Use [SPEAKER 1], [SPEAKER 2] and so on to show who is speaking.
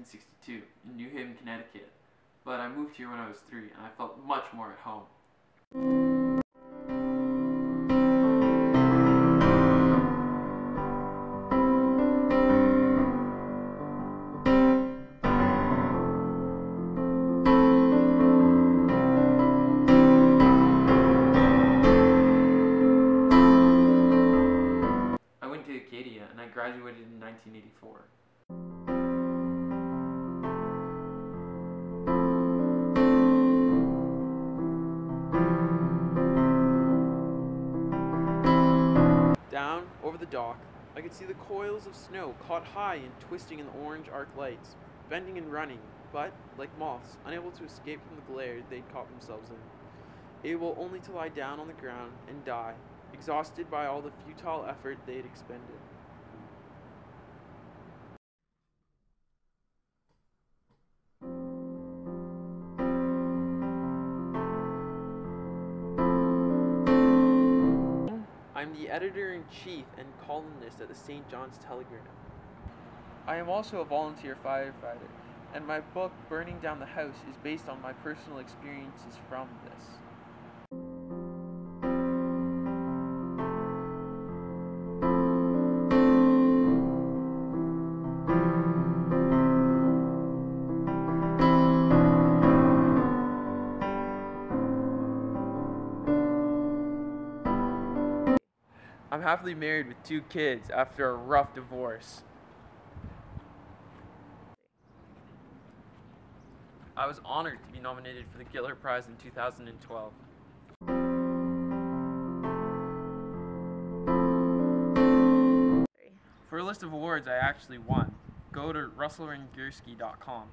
[SPEAKER 1] 1962 in New Haven, Connecticut, but I moved here when I was three and I felt much more at home. I went to Acadia and I graduated in 1984.
[SPEAKER 2] Down over the dock, I could see the coils of snow caught high and twisting in the orange arc lights, bending and running, but, like moths, unable to escape from the glare they'd caught themselves in. Able only to lie down on the ground and die, exhausted by all the futile effort they'd expended. I'm the editor in chief and columnist at the St. John's Telegram. I am also a volunteer firefighter, and my book, Burning Down the House, is based on my personal experiences from this. I'm happily married with two kids after a rough divorce. I was honored to be nominated for the Giller Prize in 2012. For a list of awards I actually won, go to russellwangersky.com.